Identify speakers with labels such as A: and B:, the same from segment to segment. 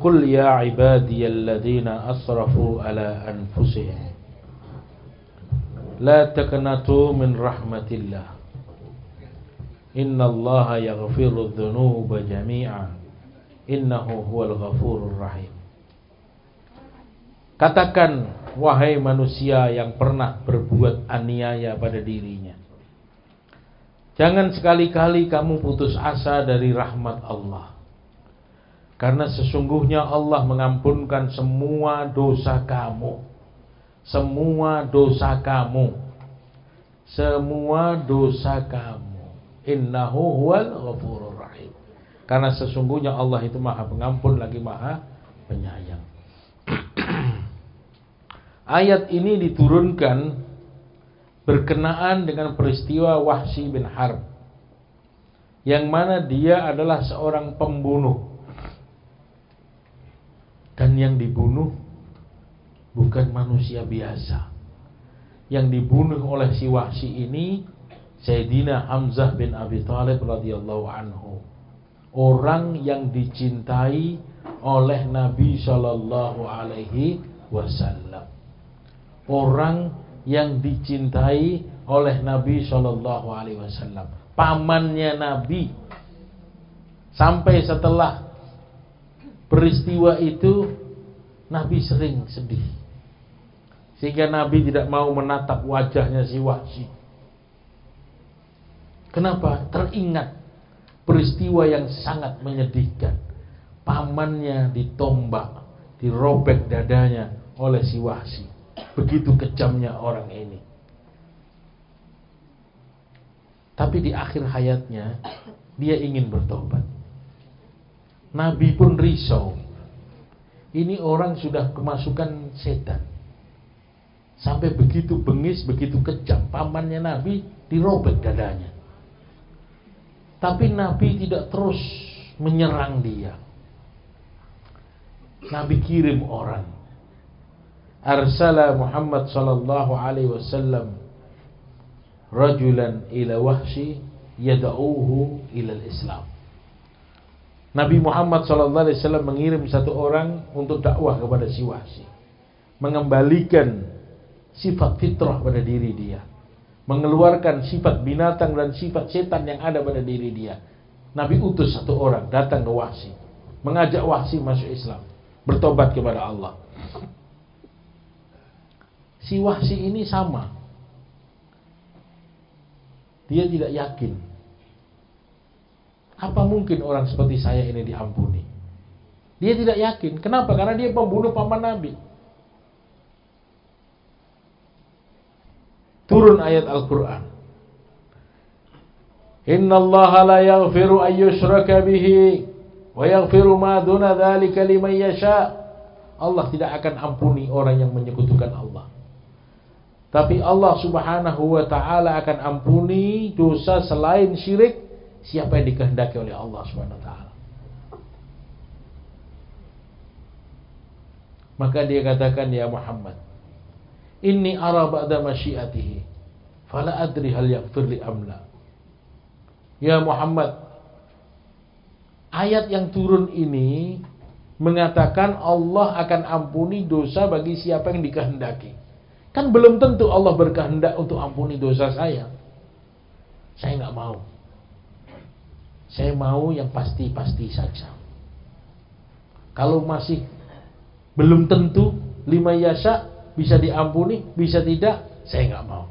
A: Qul ya ibadiyalladzina asrafu ala anfusihim. La taqnatu min rahmatillah. Inna Allah yaghfiru dhunuba jami'a Innahu huwal ghafurur rahim. Katakan wahai manusia yang pernah berbuat aniaya pada dirinya. Jangan sekali-kali kamu putus asa dari rahmat Allah Karena sesungguhnya Allah mengampunkan semua dosa kamu. Semua dosa kamu. Semua dosa kamu. Innahu huwal ghafurur rahim. Karena sesungguhnya Allah itu maha pengampun lagi maha penyayang. Ayat ini diturunkan berkenaan dengan peristiwa Wahsy bin Harb yang mana dia adalah seorang pembunuh yang dibunuh bukan manusia biasa. Yang dibunuh oleh si Wahsy ini Sayyidina Hamzah bin Abi Thalib radhiyallahu anhu. Orang yang dicintai oleh Nabi Shallallahu alaihi wasallam. Orang yang dicintai oleh Nabi Shallallahu alaihi wasallam. Pamannya Nabi. Sampai setelah peristiwa itu Nabi sering sedih. Sehingga Nabi tidak mau menatap wajahnya si Wahsy. Kenapa? Teringat peristiwa yang sangat menyedihkan. Pamannya ditombak, dirobek dadanya oleh si Wahsy. Begitu kejamnya orang ini. Tapi di akhir hayatnya dia ingin bertobat. Nabi pun risau. Ini orang sudah kemasukan setan. Sampai begitu bengis, begitu kejam. Pamannya Nabi dirobek dadanya. Tapi Nabi tidak terus menyerang dia. Nabi kirim orang. Arsala Muhammad sallallahu alaihi wasallam rajulan ila wahsi yad'uhu ila islam Nabi Muhammad wasallam mengirim satu orang untuk dakwah kepada si Wahsi. Mengembalikan sifat fitrah pada diri dia. Mengeluarkan sifat binatang dan sifat setan yang ada pada diri dia. Nabi utus satu orang datang ke Wahsi. Mengajak Wahsi masuk Islam. Bertobat kepada Allah. Si Wahsi ini sama. Dia tidak yakin. Apa mungkin orang seperti saya ini diampuni? Dia tidak yakin. Kenapa? Karena dia pembunuh paman Nabi. turun ayat Al-Quran. Inna Allah la yaghfiru an yushraka bihi wa yaghfiru ma duna dhalika liman yasha. Allah tidak akan ampuni orang yang menyekutukan Allah. Tapi Allah Subhanahu wa taala akan ampuni dosa selain syirik siapa yang dikehendaki oleh Allah Subhanahu wa taala. Maka dia katakan ya Muhammad, Inni ara ba'da masyiatihi. Fala adri hal yaghfir li amla. Ya Muhammad, ayat yang turun ini mengatakan Allah akan ampuni dosa bagi siapa yang dikehendaki. Kan belum tentu Allah berkehendak untuk ampuni dosa saya. Saya nggak mau. Saya mau yang pasti-pasti saja. Kalau masih belum tentu lima yasa bisa diampuni, bisa tidak, saya nggak mau.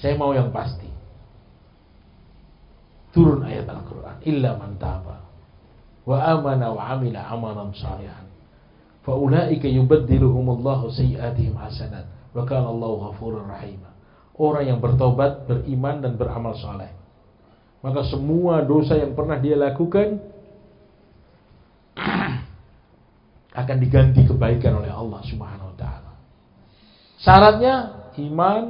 A: Saya mau yang pasti. Turun ayat Al-Quran. Illa man taba. Wa amana wa amila amalan salihan. Faulaika yubaddiluhumullahu sayiatihim hasanat. Wa kana Allahu ghafurur rahim. Orang yang bertobat, beriman dan beramal saleh. Maka semua dosa yang pernah dia lakukan akan diganti kebaikan oleh Allah Subhanahu wa taala. Syaratnya iman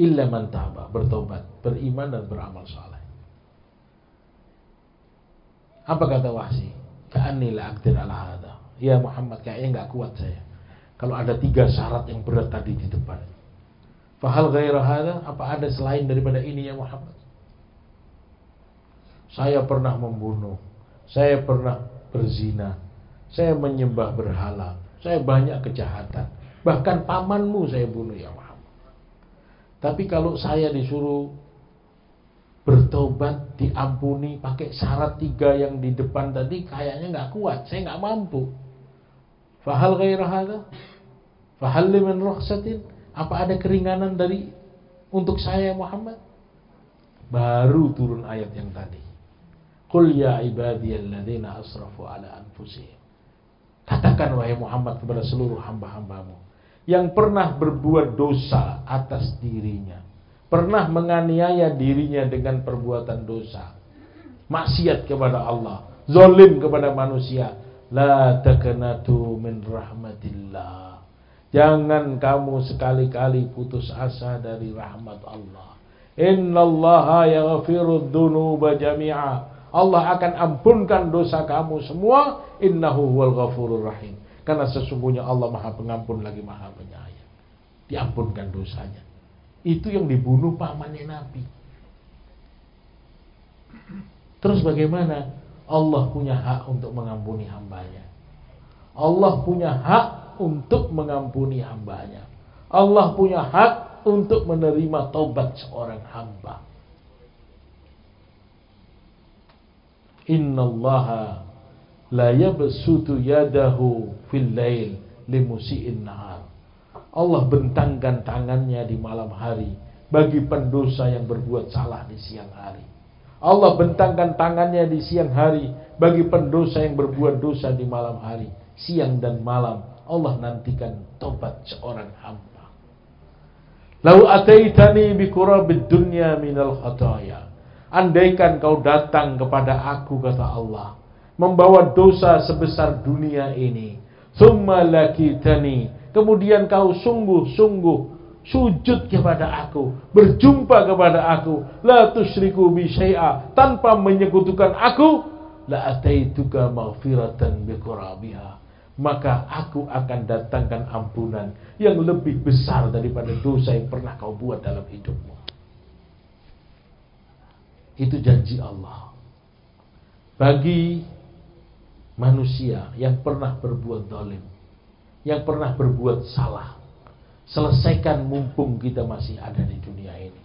A: illa man taba, bertobat, beriman dan beramal saleh. Apa kata Wahsi? Ka'anni la aktir ala hada. Ya Muhammad, kayaknya nggak kuat saya. Kalau ada tiga syarat yang berat tadi di depan. Fahal gairah hada, apa ada selain daripada ini ya Muhammad? Saya pernah membunuh, saya pernah berzina, saya menyembah berhala, saya banyak kejahatan. Bahkan pamanmu saya bunuh ya Muhammad. Tapi kalau saya disuruh bertobat, diampuni, pakai syarat tiga yang di depan tadi, kayaknya nggak kuat, saya nggak mampu. Fahal gairah Fahal liman? Apa ada keringanan dari untuk saya Muhammad? Baru turun ayat yang tadi. Qul ya ibadiyalladzina asrafu ala anfusihim. Katakan wahai Muhammad kepada seluruh hamba-hambamu yang pernah berbuat dosa atas dirinya, pernah menganiaya dirinya dengan perbuatan dosa, maksiat kepada Allah, zolim kepada manusia, la takanatu min rahmatillah Jangan kamu sekali-kali putus asa dari rahmat Allah. Innallaha yaghfiru dzunuba jami'a. Allah akan ampunkan dosa kamu semua. Innahu huwal ghafurur rahim. Karena sesungguhnya Allah Maha Pengampun lagi Maha Penyayang. Diampunkan dosanya. Itu yang dibunuh pamannya Nabi. Terus bagaimana? Allah punya hak untuk mengampuni hambanya. Allah punya hak untuk mengampuni hambanya. Allah punya hak untuk menerima taubat seorang hamba. Inna Allah la yabsutu yadahu fil lail limusi'in nahar. Allah bentangkan tangannya di malam hari bagi pendosa yang berbuat salah di siang hari. Allah bentangkan tangannya di siang hari bagi pendosa yang berbuat dosa di malam hari, siang dan malam Allah nantikan tobat seorang hamba. Lau ataitani bi kurabid dunya minal khataya. Andaikan kau datang kepada aku kata Allah, membawa dosa sebesar dunia ini, summa kemudian kau sungguh-sungguh sujud kepada aku, berjumpa kepada aku, la tusyriku bi syai'a, tanpa menyekutukan aku, la ataituka maghfiratan bi kurabiha maka aku akan datangkan ampunan yang lebih besar daripada dosa yang pernah kau buat dalam hidupmu. Itu janji Allah. Bagi manusia yang pernah berbuat dolim, yang pernah berbuat salah, selesaikan mumpung kita masih ada di dunia ini.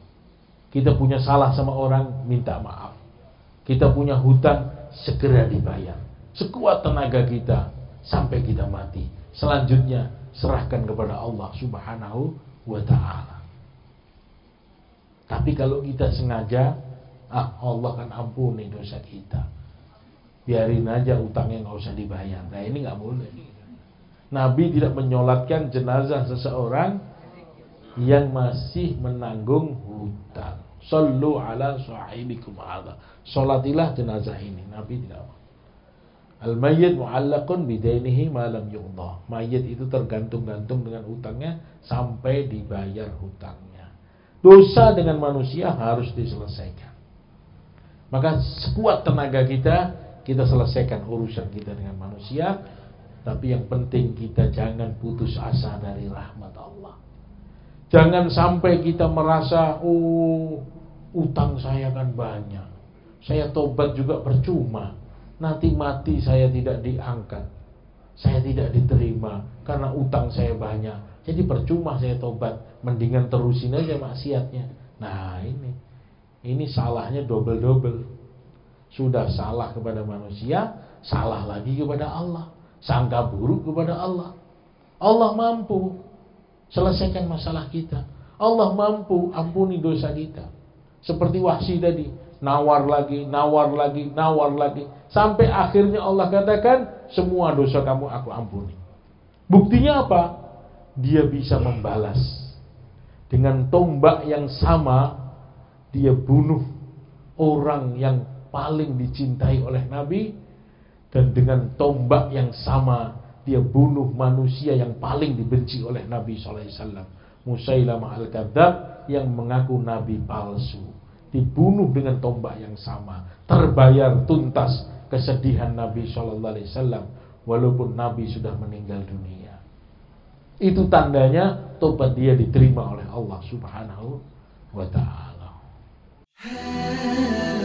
A: Kita punya salah sama orang, minta maaf. Kita punya hutang, segera dibayar. Sekuat tenaga kita, sampai kita mati. Selanjutnya serahkan kepada Allah Subhanahu wa taala. Tapi kalau kita sengaja, ah Allah kan ampuni dosa kita. Biarin aja utangnya nggak usah dibayar. Nah ini nggak boleh. Nabi tidak menyolatkan jenazah seseorang yang masih menanggung hutang. Sallu ala sahibikum ala. Solatilah jenazah ini. Nabi tidak Al-mayyit mu'allaqun bidainihi malam yuqdah. Mayit itu tergantung-gantung dengan hutangnya sampai dibayar hutangnya. Dosa dengan manusia harus diselesaikan. Maka sekuat tenaga kita, kita selesaikan urusan kita dengan manusia. Tapi yang penting kita jangan putus asa dari rahmat Allah. Jangan sampai kita merasa, oh utang saya kan banyak. Saya tobat juga percuma nanti mati saya tidak diangkat. Saya tidak diterima karena utang saya banyak. Jadi percuma saya tobat, mendingan terusin aja maksiatnya. Nah, ini. Ini salahnya double-double. Sudah salah kepada manusia, salah lagi kepada Allah. Sangka buruk kepada Allah. Allah mampu selesaikan masalah kita. Allah mampu ampuni dosa kita. Seperti wahsi tadi, nawar lagi, nawar lagi, nawar lagi. Sampai akhirnya Allah katakan, semua dosa kamu aku ampuni. Buktinya apa? Dia bisa membalas. Dengan tombak yang sama, dia bunuh orang yang paling dicintai oleh Nabi. Dan dengan tombak yang sama, dia bunuh manusia yang paling dibenci oleh Nabi SAW. Musailamah al-Kadzab yang mengaku Nabi palsu dibunuh dengan tombak yang sama, terbayar tuntas kesedihan Nabi Shallallahu Alaihi Wasallam walaupun Nabi sudah meninggal dunia. Itu tandanya tobat dia diterima oleh Allah Subhanahu wa taala. Hey.